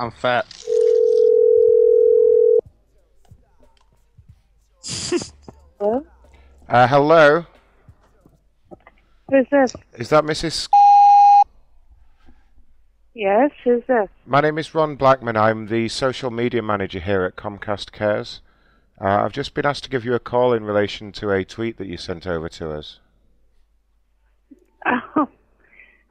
I'm fat. Hello? Uh, hello? Who's this? Is that Mrs. Yes, who's this? My name is Ron Blackman. I'm the social media manager here at Comcast Cares. Uh, I've just been asked to give you a call in relation to a tweet that you sent over to us. Oh,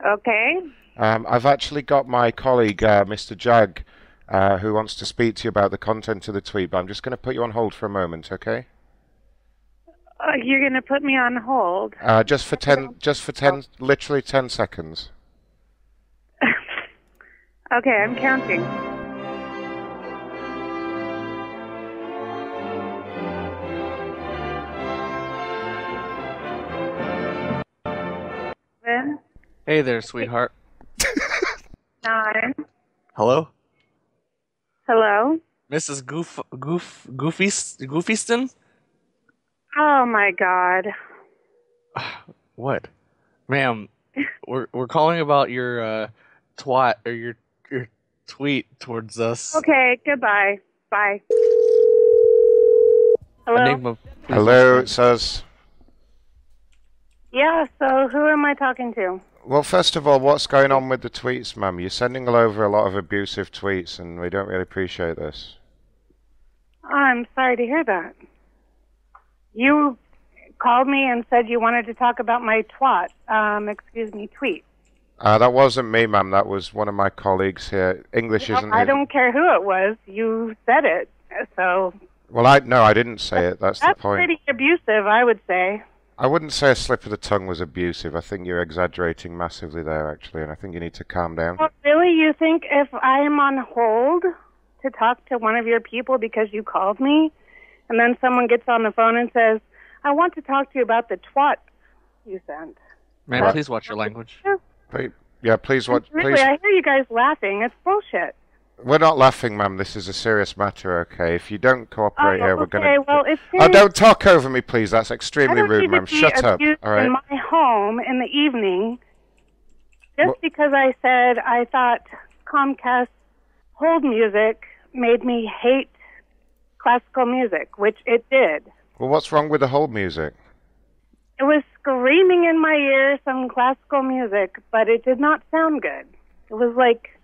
okay. Um, I've actually got my colleague, uh, Mr. Jag, uh, who wants to speak to you about the content of the tweet, but I'm just going to put you on hold for a moment, okay? Uh, you're going to put me on hold. Uh, just for ten, just for ten, literally ten seconds. Okay, I'm counting. Then Hey there, sweetheart. Nine. Hello, Hello. Mrs. Goof Goof Goofy Goofyston. Oh my God. What, ma'am? We're we're calling about your uh, twat or your your tweet towards us. Okay. Goodbye. Bye. Hello. Enigma. Hello, it says. Yeah. So who am I talking to? Well, first of all, what's going on with the tweets, ma'am? You're sending all over a lot of abusive tweets, and we don't really appreciate this. I'm sorry to hear that. You called me and said you wanted to talk about my twat. Um, excuse me, tweet. Uh, that wasn't me, ma'am. That was one of my colleagues here. English isn't. I don't care who it was. You said it, so Well, I no, I didn't say it. That's, that's the point. That's pretty abusive, I would say. I wouldn't say a slip of the tongue was abusive. I think you're exaggerating massively there, actually, and I think you need to calm down. Well, really, you think if I am on hold to talk to one of your people because you called me, and then someone gets on the phone and says, "I want to talk to you about the twat you sent." Man, Right. please watch your language. Please, yeah, please, what? Really, Please, I hear you guys laughing. It's bullshit. We're not laughing, ma'am. This is a serious matter. Okay, if you don't cooperate Oh, here, we're okay, gonna. well, it's Oh, don't talk over me, please. That's extremely rude, ma'am. Shut up. All right. in my home in the evening just Well- because I said I thought Comcast hold music made me hate classical music, which it did. Well, what's wrong with the hold music? It was screaming in my ear some classical music, but it did not sound good. It was like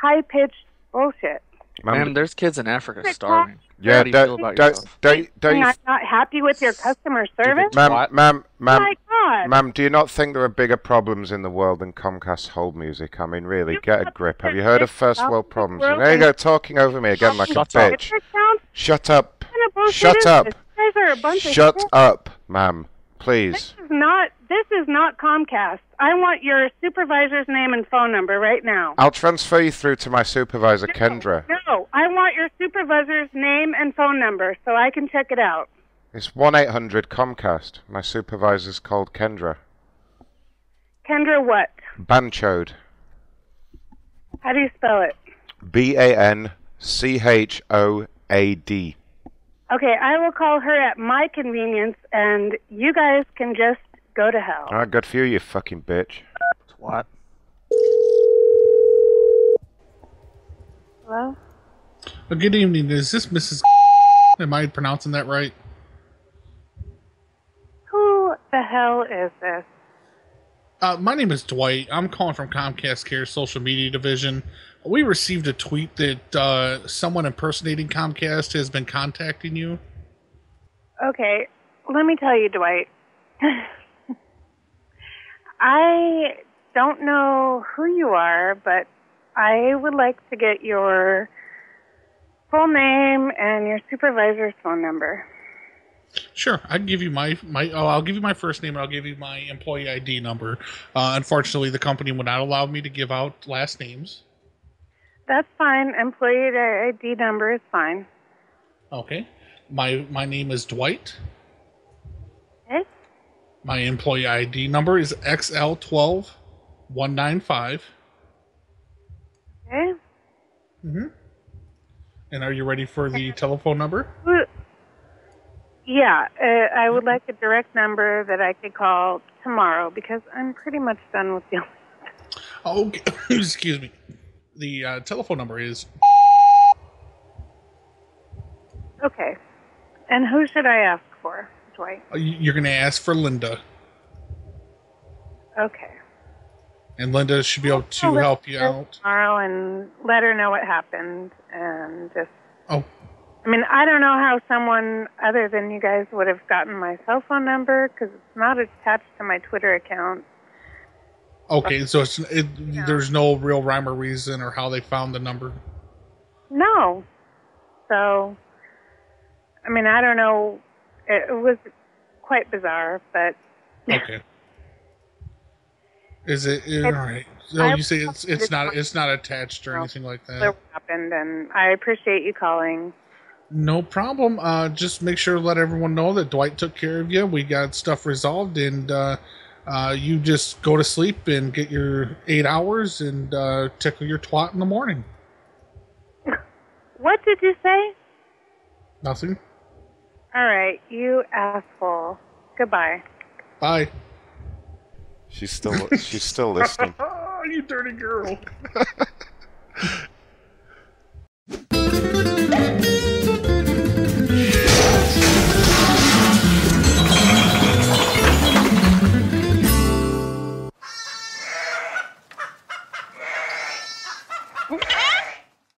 high pitched bullshit. Ma'am, Ma'am, there's kids in Africa starving. yeah, How do you don't, feel about don't, yourself? don't, don't you, I'm not happy with your customer service. ma'am, What? ma'am, Oh ma'am, my God. Ma'am, do you not think there are bigger problems in the world than Comcast hold music? I mean, really, You get a grip. Have you heard of first world problems? world There you go, talking over me again like a Shut up. It bitch. just sounds Shut up. kind of bullshit. Shut up. this? You guys are a bunch of Shut up, ma'am. Please. This is not. This is not Comcast. I want your supervisor's name and phone number right now. I'll transfer you through to my supervisor, Kendra. No, I want your supervisor's name and phone number so I can check it out. It's 1 800 Comcast. My supervisor's called Kendra. Kendra, what? Banchoed. How do you spell it? B A N C H O A D. Okay, I will call her at my convenience, and you guys can just go to hell. Alright, good for you, you fucking bitch. What? Hello? Uh, Good evening. Is this Mrs. Am I pronouncing that right? Who the hell is this? Uh, my name is Dwight. I'm calling from Comcast Care social media division. We received a tweet that uh, someone impersonating Comcast has been contacting you. Okay, let me tell you, Dwight. I don't know who you are, but I would like to get your full name and your supervisor's phone number. Sure, I can give you my my. Oh, I'll give you my first name and I'll give you my employee ID number. Uh, unfortunately, the company would not allow me to give out last names. That's fine. Employee ID number is fine. Okay, my my name is Dwight. My employee ID number is XL twelve one nine five. Okay? Mm-hmm. And are you ready for the telephone number? Yeah, uh, I would like a direct number that I could call tomorrow because I'm pretty much done with you. Oh, okay. excuse me. The uh, telephone number is Okay. And who should I ask uh, you- you're going to ask for Linda, Okay. and Linda should be able to I'll help you out. tomorrow and let her know what happened and just. Oh. I mean, I don't know how someone other than you guys would have gotten my cell phone number because it's not attached to my Twitter account. Okay, so it's it, there's no real rhyme or reason or how they found the number. No. So, I mean, I don't know. It, was quite bizarre, but Okay. Is it all right? So I- you say it's it's not it's not attached or anything like that. happened, and I appreciate you calling. No problem. Uh, just make sure to let everyone know that Dwight took care of you. We got stuff resolved, and uh, uh, you just go to sleep and get your eight hours and uh, tickle your twat in the morning. What did you say? Nothing. All right, you asshole. Goodbye. Bye. She's still she's still listening. Oh, you dirty girl.